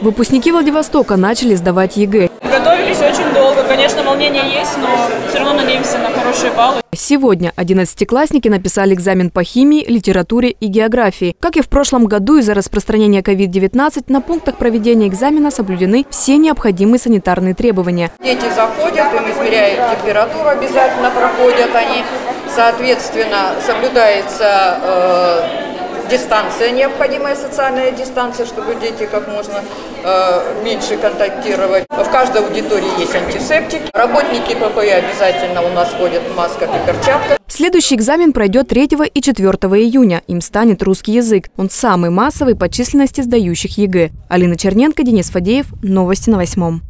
Выпускники Владивостока начали сдавать ЕГЭ. Готовились очень долго. Конечно, волнение есть, но все равно надеемся на хорошие баллы. Сегодня одиннадцатиклассники написали экзамен по химии, литературе и географии. Как и в прошлом году, из-за распространения COVID-19 на пунктах проведения экзамена соблюдены все необходимые санитарные требования. Дети заходят, им измеряют температуру, обязательно проходят они. Соответственно, соблюдается э, дистанция, необходимая социальная дистанция, чтобы дети как можно э, меньше контактировать. В каждой аудитории есть антисептики. Работники ППЭ обязательно у нас ходят в масках и перчатках. Следующий экзамен пройдет 3 и 4 июня. Им станет русский язык. Он самый массовый по численности сдающих ЕГЭ. Алина Черненко, Денис Фадеев. Новости на восьмом.